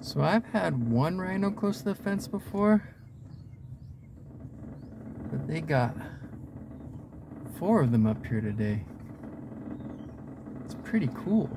So I've had one rhino close to the fence before, but they got four of them up here today. It's pretty cool.